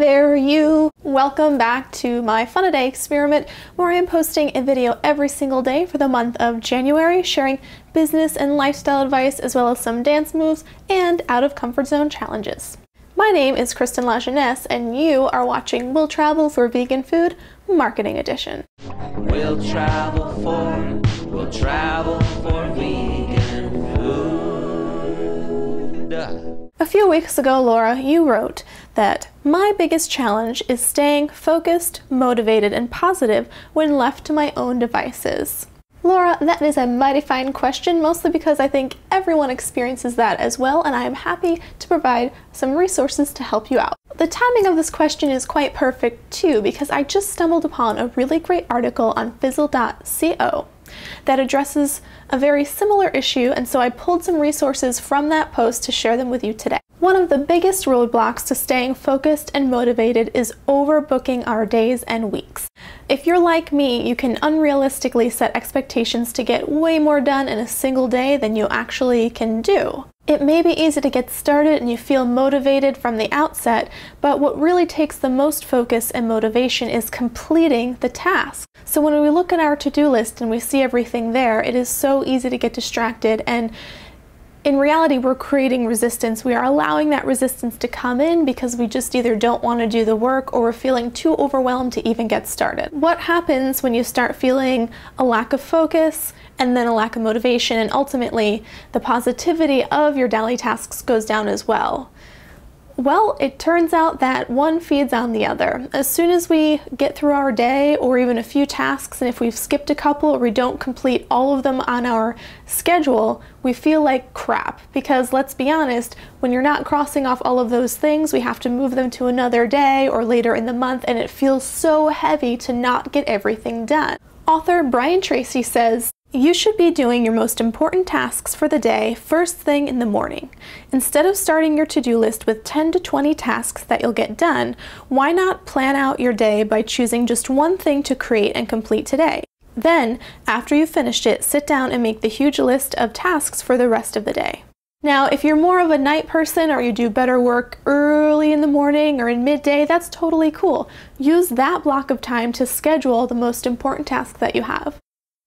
there, you! Welcome back to my Fun a Day experiment where I am posting a video every single day for the month of January, sharing business and lifestyle advice as well as some dance moves and out of comfort zone challenges. My name is Kristin LaJeunesse and you are watching Will Travel for Vegan Food Marketing Edition. We'll travel for, we'll travel for vegan few weeks ago, Laura, you wrote that my biggest challenge is staying focused, motivated, and positive when left to my own devices. Laura, that is a mighty fine question, mostly because I think everyone experiences that as well, and I am happy to provide some resources to help you out. The timing of this question is quite perfect too, because I just stumbled upon a really great article on fizzle.co that addresses a very similar issue, and so I pulled some resources from that post to share them with you today. One of the biggest roadblocks to staying focused and motivated is overbooking our days and weeks. If you're like me, you can unrealistically set expectations to get way more done in a single day than you actually can do. It may be easy to get started and you feel motivated from the outset, but what really takes the most focus and motivation is completing the task. So when we look at our to-do list and we see everything there, it is so easy to get distracted and in reality, we're creating resistance. We are allowing that resistance to come in because we just either don't want to do the work or we're feeling too overwhelmed to even get started. What happens when you start feeling a lack of focus and then a lack of motivation and ultimately the positivity of your daily tasks goes down as well? Well, it turns out that one feeds on the other. As soon as we get through our day or even a few tasks, and if we've skipped a couple or we don't complete all of them on our schedule, we feel like crap. Because let's be honest, when you're not crossing off all of those things, we have to move them to another day or later in the month, and it feels so heavy to not get everything done. Author Brian Tracy says, you should be doing your most important tasks for the day first thing in the morning. Instead of starting your to-do list with 10 to 20 tasks that you'll get done, why not plan out your day by choosing just one thing to create and complete today? Then, after you've finished it, sit down and make the huge list of tasks for the rest of the day. Now, if you're more of a night person or you do better work early in the morning or in midday, that's totally cool. Use that block of time to schedule the most important task that you have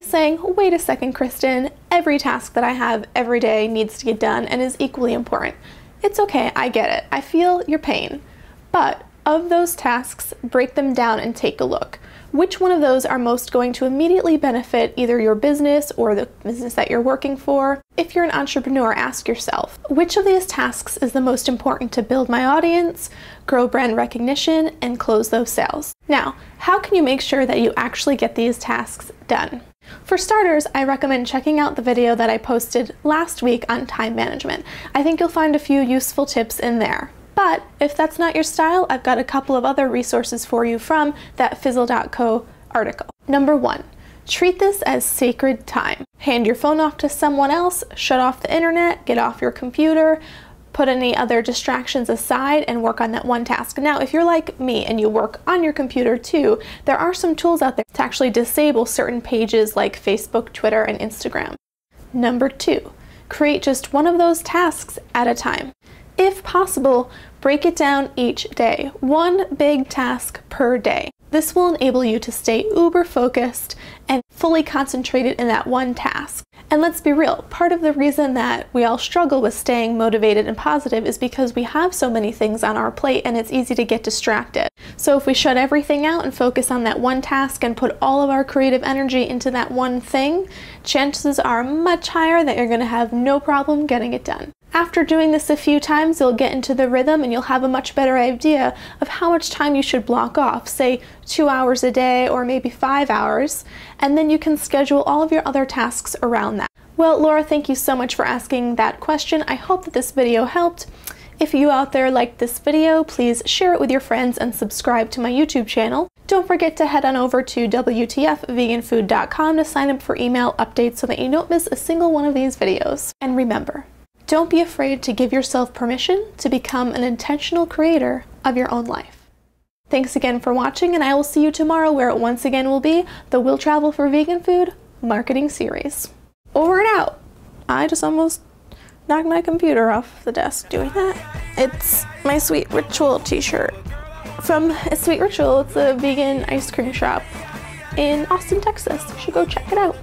saying, wait a second, Kristin, every task that I have every day needs to get done and is equally important. It's okay, I get it. I feel your pain. But of those tasks, break them down and take a look. Which one of those are most going to immediately benefit either your business or the business that you're working for? If you're an entrepreneur, ask yourself, which of these tasks is the most important to build my audience, grow brand recognition, and close those sales? Now, how can you make sure that you actually get these tasks done? For starters, I recommend checking out the video that I posted last week on time management. I think you'll find a few useful tips in there. But if that's not your style, I've got a couple of other resources for you from that fizzle.co article. Number one, treat this as sacred time. Hand your phone off to someone else, shut off the internet, get off your computer, put any other distractions aside and work on that one task. Now, if you're like me and you work on your computer too, there are some tools out there to actually disable certain pages like Facebook, Twitter, and Instagram. Number two, create just one of those tasks at a time. If possible, break it down each day, one big task per day. This will enable you to stay uber focused and fully concentrated in that one task. And let's be real, part of the reason that we all struggle with staying motivated and positive is because we have so many things on our plate and it's easy to get distracted. So if we shut everything out and focus on that one task and put all of our creative energy into that one thing, chances are much higher that you're going to have no problem getting it done. After doing this a few times, you'll get into the rhythm and you'll have a much better idea of how much time you should block off, say two hours a day or maybe five hours, and then you can schedule all of your other tasks around that. Well, Laura, thank you so much for asking that question. I hope that this video helped. If you out there liked this video, please share it with your friends and subscribe to my YouTube channel. Don't forget to head on over to WTFveganfood.com to sign up for email updates so that you don't miss a single one of these videos. And remember, don't be afraid to give yourself permission to become an intentional creator of your own life. Thanks again for watching, and I will see you tomorrow where it once again will be the Will Travel for Vegan Food marketing series. Over and out! I just almost knocked my computer off the desk doing that. It's my sweet ritual t-shirt. from Sweet Ritual. It's a vegan ice cream shop in Austin, Texas. You should go check it out.